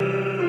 Woo!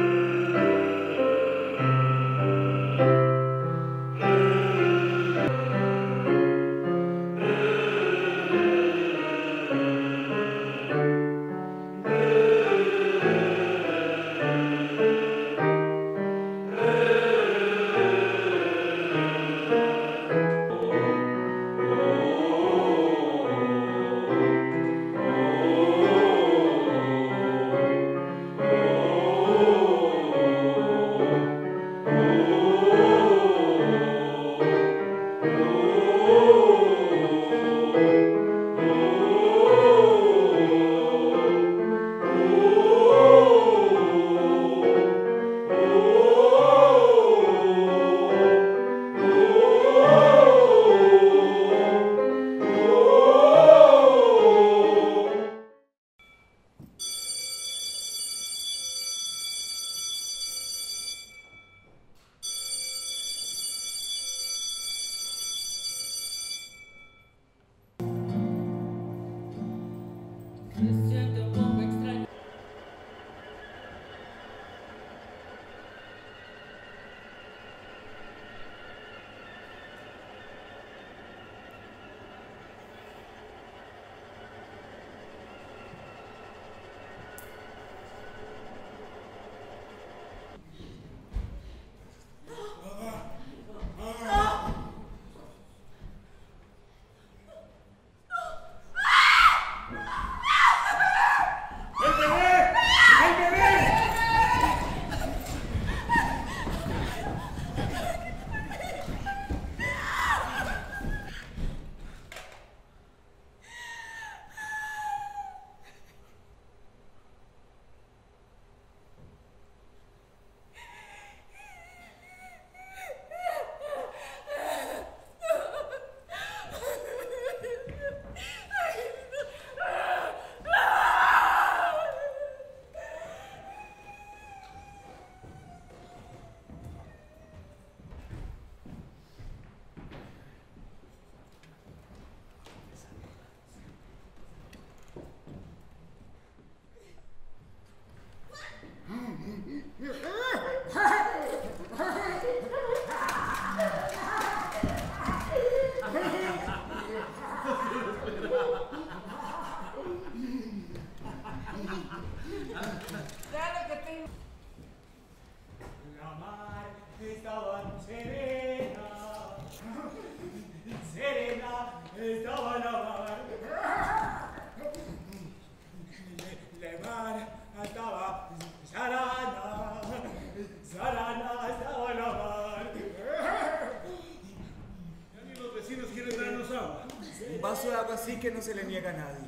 Un vaso de agua así que no se le niega a nadie.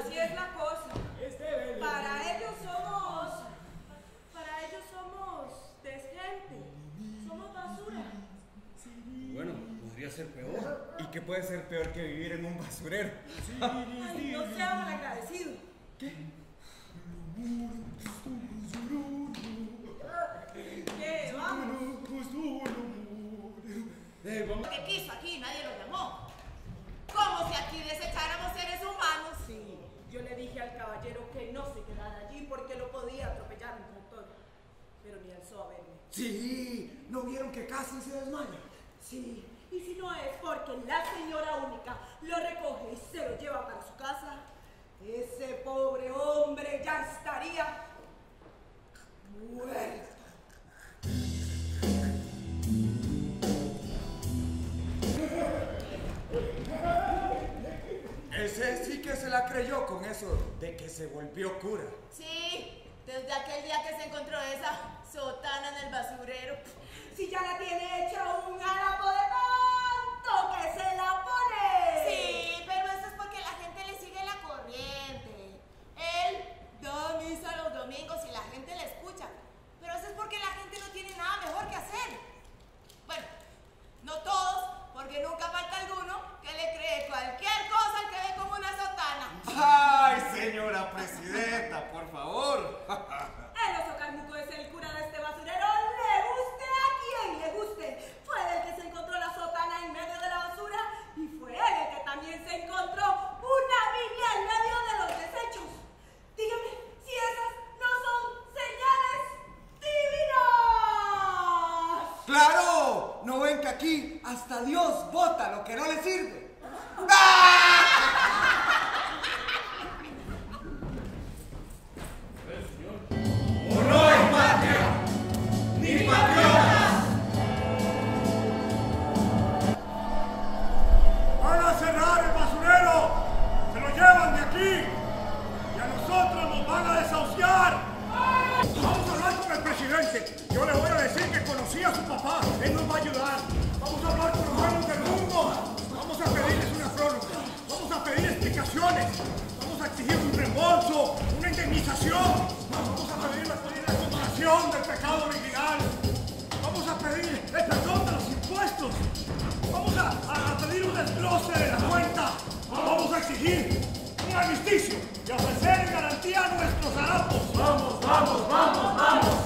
Así es la cosa. Este para ellos somos... Para ellos somos desgente. Somos basura. Bueno, podría ser peor. ¿Y qué puede ser peor que vivir en un basurero? Ay, no sea agradecido. ¿Qué? Que quiso aquí, nadie lo llamó. Como si aquí desecháramos seres humanos. Sí, yo le dije al caballero que no se quedara allí porque lo podía atropellar un tractor. Pero ni alzó a verme. Sí, ¿no vieron que casi se desmaya? Sí, y si no es porque la señora única lo recoge y se lo lleva para su casa, ese pobre hombre ya estaría muerto. Ese sí que se la creyó con eso de que se volvió cura. Sí, desde aquel día que se encontró esa sotana en el basurero. Si ya la tiene hecha un harapo de que se la pone. Sí, pero eso es porque la gente le sigue la corriente. Él da misa los domingos y la gente le escucha. Pero eso es porque la gente no tiene nada mejor que hacer. Bueno, no todos, porque nunca falta alguno que le cree cualquier cosa al que ve como una sotana. ¡Ay, señora presidenta, por favor! El oso carmuco es el cura de este basurero. Le guste a quien le guste. Fue el que se encontró la sotana en medio de la basura y fue él el que también se encontró una Biblia en medio de los desechos. Dígame si esas no son señales divinas. ¡Claro! ¿No ven que aquí hasta Dios vota lo que no le sirve? ¡Van Vamos a exigir un reembolso, una indemnización. Vamos a pedir la la comparación del pecado original. Vamos a pedir el perdón de los impuestos. Vamos a, a- a pedir un desglose de la cuenta. Vamos a exigir un armisticio y ofrecer garantía nuestros harapos. Vamos, vamos, vamos, vamos.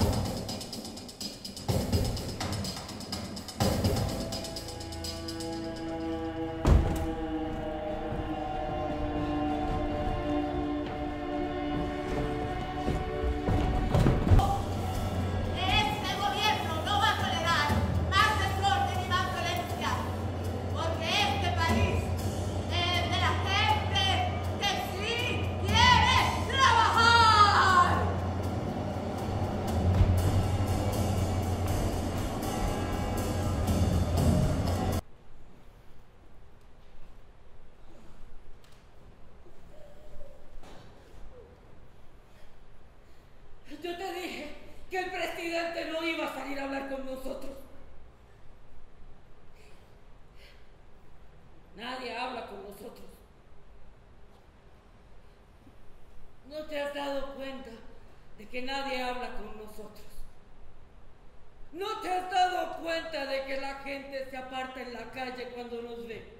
Que nadie habla con nosotros? ¿No te has dado cuenta de que la gente se aparta en la calle cuando nos ve?